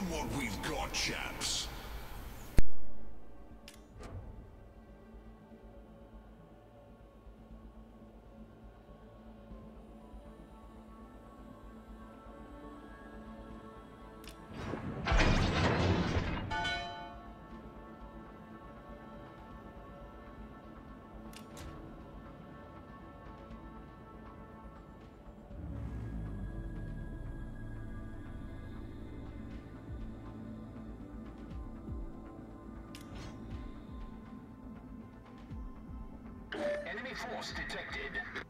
them what we've got, chaps. Force detected.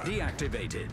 Deactivated.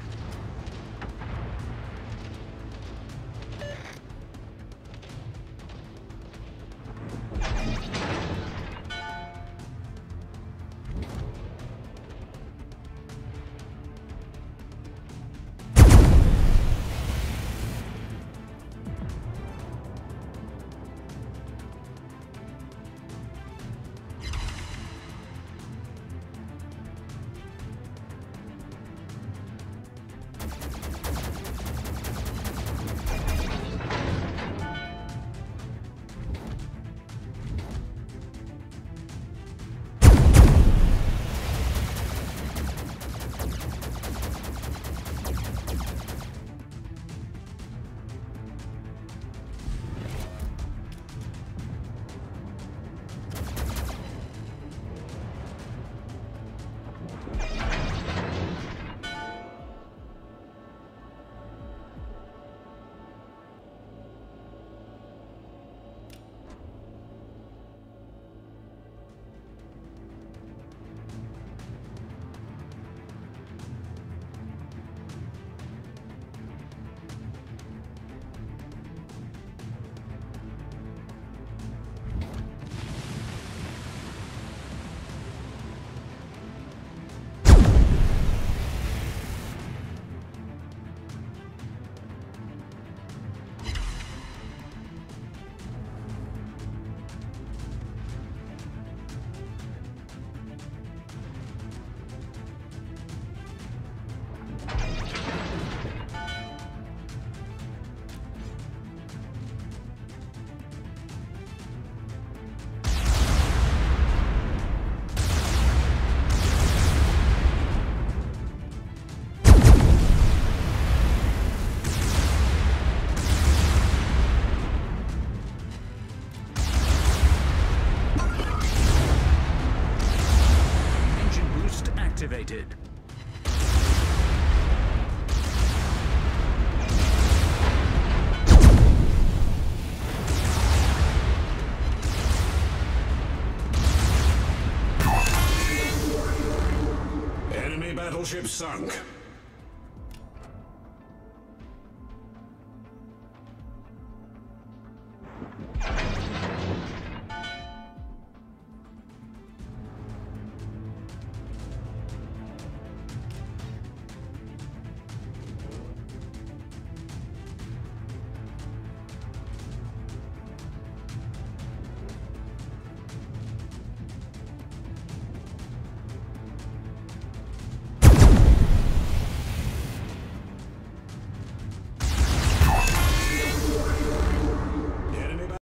Activated. Enemy battleship sunk.